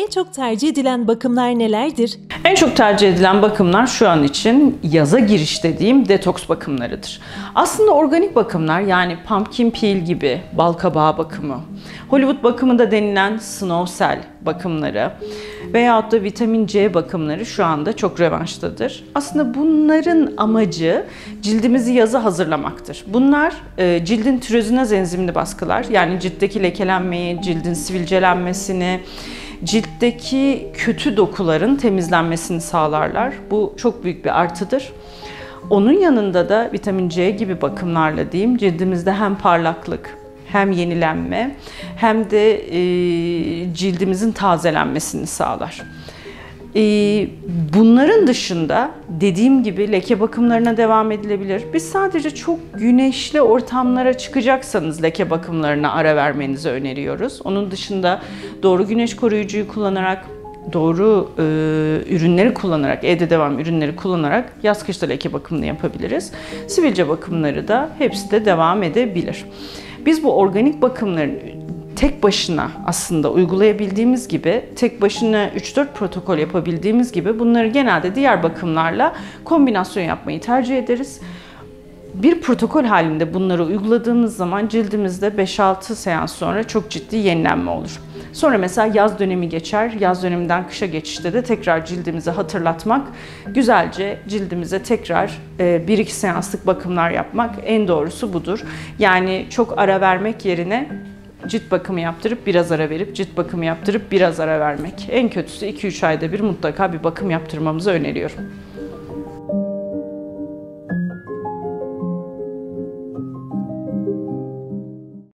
En çok tercih edilen bakımlar nelerdir? En çok tercih edilen bakımlar şu an için yaza giriş dediğim detoks bakımlarıdır. Aslında organik bakımlar yani pumpkin peel gibi bal kabağı bakımı, Hollywood bakımında denilen snow cell bakımları veyahut da vitamin C bakımları şu anda çok revanştadır. Aslında bunların amacı cildimizi yaza hazırlamaktır. Bunlar e, cildin tirozinoz enzimini baskılar. Yani ciltteki lekelenmeyi, cildin sivilcelenmesini, ciltteki kötü dokuların temizlenmesini sağlarlar. Bu çok büyük bir artıdır. Onun yanında da vitamin C gibi bakımlarla diyeyim cildimizde hem parlaklık hem yenilenme hem de e, cildimizin tazelenmesini sağlar. E, bunların dışında dediğim gibi leke bakımlarına devam edilebilir. Biz sadece çok güneşli ortamlara çıkacaksanız leke bakımlarına ara vermenizi öneriyoruz. Onun dışında doğru güneş koruyucuyu kullanarak doğru e, ürünleri kullanarak, evde devam ürünleri kullanarak yaz kışta leke bakımını yapabiliriz. Sivilce bakımları da hepsi de devam edebilir. Biz bu organik bakımların tek başına aslında uygulayabildiğimiz gibi, tek başına 3-4 protokol yapabildiğimiz gibi bunları genelde diğer bakımlarla kombinasyon yapmayı tercih ederiz. Bir protokol halinde bunları uyguladığımız zaman cildimizde 5-6 seans sonra çok ciddi yenilenme olur. Sonra mesela yaz dönemi geçer. Yaz döneminden kışa geçişte de tekrar cildimizi hatırlatmak, güzelce cildimize tekrar 1-2 seanslık bakımlar yapmak en doğrusu budur. Yani çok ara vermek yerine cilt bakımı yaptırıp biraz ara verip cilt bakımı yaptırıp biraz ara vermek. En kötüsü 2-3 ayda bir mutlaka bir bakım yaptırmamızı öneriyorum.